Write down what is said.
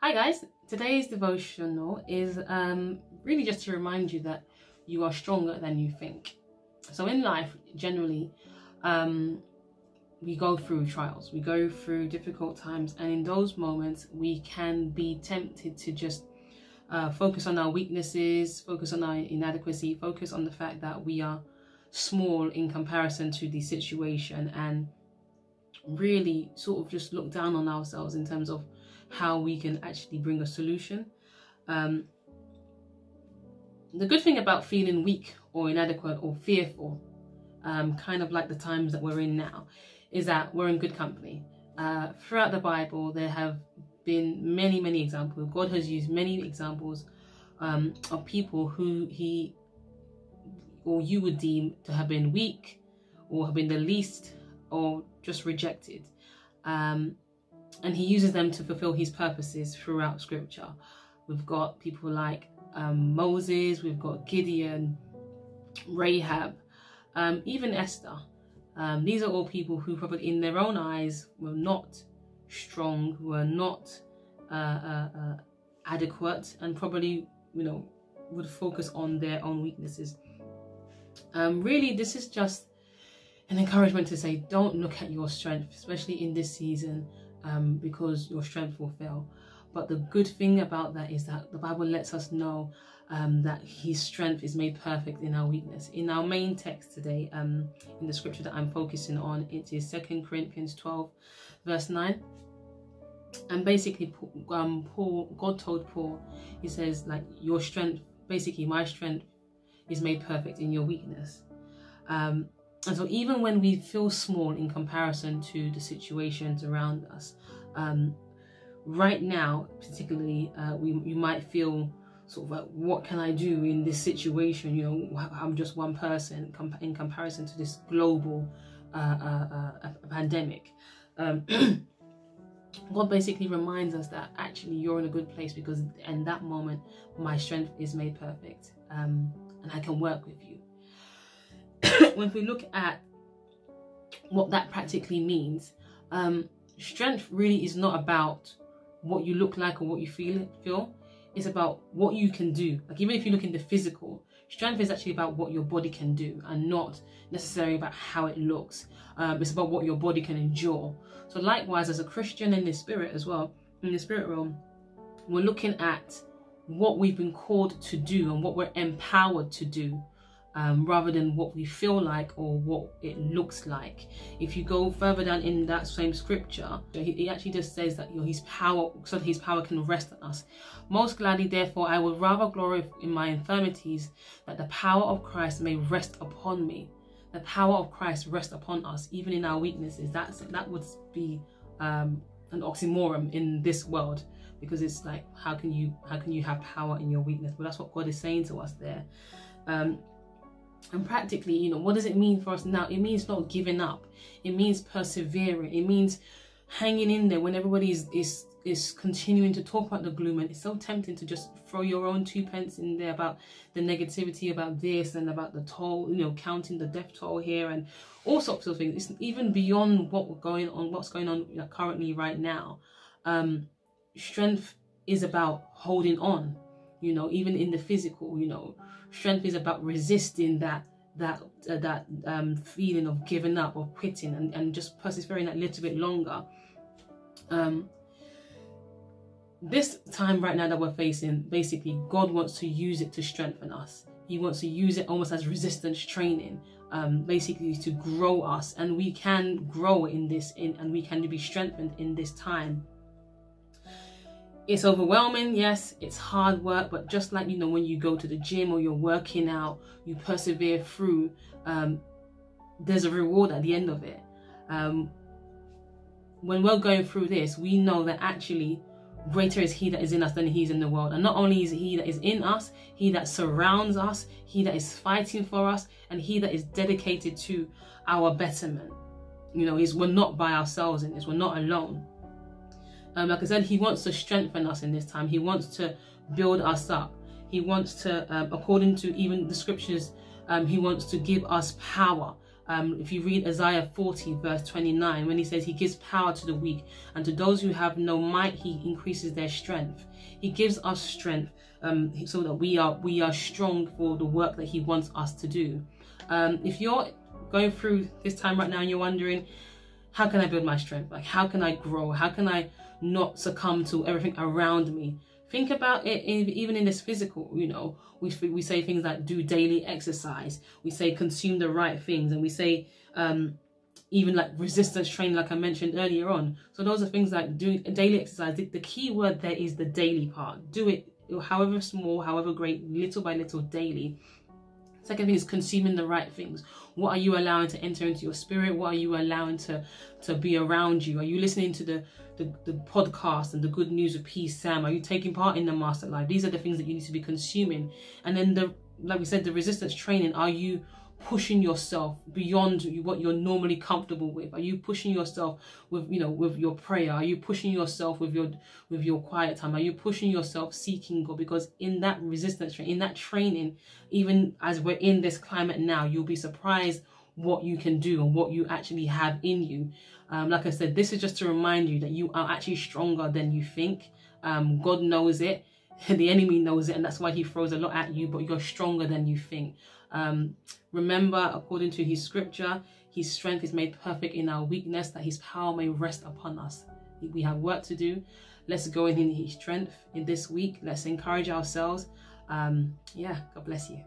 Hi guys, today's devotional is um, really just to remind you that you are stronger than you think. So in life, generally, um, we go through trials, we go through difficult times, and in those moments, we can be tempted to just uh, focus on our weaknesses, focus on our inadequacy, focus on the fact that we are small in comparison to the situation, and really sort of just look down on ourselves in terms of how we can actually bring a solution. Um, the good thing about feeling weak or inadequate or fearful, um, kind of like the times that we're in now, is that we're in good company. Uh, throughout the Bible, there have been many, many examples. God has used many examples um, of people who he or you would deem to have been weak or have been the least or just rejected. Um, and he uses them to fulfill his purposes throughout scripture. We've got people like um, Moses, we've got Gideon, Rahab, um, even Esther. Um, these are all people who probably in their own eyes were not strong, were not uh, uh, uh, adequate, and probably, you know, would focus on their own weaknesses. Um, really, this is just an encouragement to say don't look at your strength, especially in this season um, because your strength will fail. But the good thing about that is that the Bible lets us know um, that His strength is made perfect in our weakness. In our main text today, um, in the scripture that I'm focusing on, it is Second Corinthians 12, verse 9. And basically, um, Paul, God told Paul, He says, like, your strength, basically, my strength is made perfect in your weakness. Um, and so, even when we feel small in comparison to the situations around us, um, right now, particularly, uh, we you might feel sort of like, what can I do in this situation? You know, I'm just one person in comparison to this global uh, uh, uh pandemic. Um, God basically reminds us that actually you're in a good place because in that moment, my strength is made perfect um, and I can work with you. when we look at what that practically means, um, strength really is not about what you look like or what you feel feel. It's about what you can do. Like even if you look in the physical, strength is actually about what your body can do and not necessarily about how it looks. Um, it's about what your body can endure. So likewise, as a Christian in the spirit as well, in the spirit realm, we're looking at what we've been called to do and what we're empowered to do um, rather than what we feel like or what it looks like. If you go further down in that same scripture, he, he actually just says that you know, his power, so his power can rest on us. Most gladly, therefore, I would rather glory in my infirmities, that the power of Christ may rest upon me. The power of Christ rest upon us, even in our weaknesses. That's that would be um, an oxymoron in this world because it's like how can you how can you have power in your weakness? But that's what God is saying to us there. Um, and practically, you know, what does it mean for us now? It means not giving up. It means persevering. It means hanging in there when everybody is, is, is continuing to talk about the gloom. And it's so tempting to just throw your own two pence in there about the negativity about this and about the toll, you know, counting the death toll here and all sorts of things. It's even beyond what we're going on, what's going on currently right now. Um, strength is about holding on, you know, even in the physical, you know, strength is about resisting that that uh, that um, feeling of giving up or quitting and, and just persevering that little bit longer. Um, this time right now that we're facing basically god wants to use it to strengthen us. He wants to use it almost as resistance training um, basically to grow us. And we can grow in this in, and we can be strengthened in this time it's overwhelming yes it's hard work but just like you know when you go to the gym or you're working out you persevere through um, there's a reward at the end of it. Um, when we're going through this we know that actually greater is he that is in us than he's in the world. And not only is he that is in us he that surrounds us he that is fighting for us and he that is dedicated to our betterment. You know is we're not by ourselves in this we're not alone um, like I said, He wants to strengthen us in this time. He wants to build us up. He wants to, um, according to even the scriptures, um, He wants to give us power Um, if you read Isaiah 40, verse 29, when he says he gives power to the weak and to those who have no might, he increases their strength. He gives us strength um, so that we are we are strong for the work that he wants us to do. Um, if you're going through this time right now and you're wondering, how can I build my strength? Like, how can I grow? How can I not succumb to everything around me? Think about it even in this physical, you know, we, we say things like do daily exercise. We say consume the right things. And we say um, even like resistance training, like I mentioned earlier on. So those are things like doing daily exercise. The, the key word there is the daily part. Do it however small, however great, little by little daily. Second thing is consuming the right things. What are you allowing to enter into your spirit? What are you allowing to, to be around you? Are you listening to the, the, the podcast and the good news of peace, Sam? Are you taking part in the master life? These are the things that you need to be consuming. And then the like we said, the resistance training, are you pushing yourself beyond what you're normally comfortable with? Are you pushing yourself with you know with your prayer? Are you pushing yourself with your with your quiet time? Are you pushing yourself seeking god? Because in that resistance in that training even as we're in this climate now you'll be surprised what you can do and what you actually have in you. Um, like i said this is just to remind you that you are actually stronger than you think. Um, god knows it. The enemy knows it and that's why he throws a lot at you but you're stronger than you think um, remember, according to his scripture, his strength is made perfect in our weakness, that his power may rest upon us. We have work to do. Let's go in his strength in this week. Let's encourage ourselves. Um, yeah, God bless you.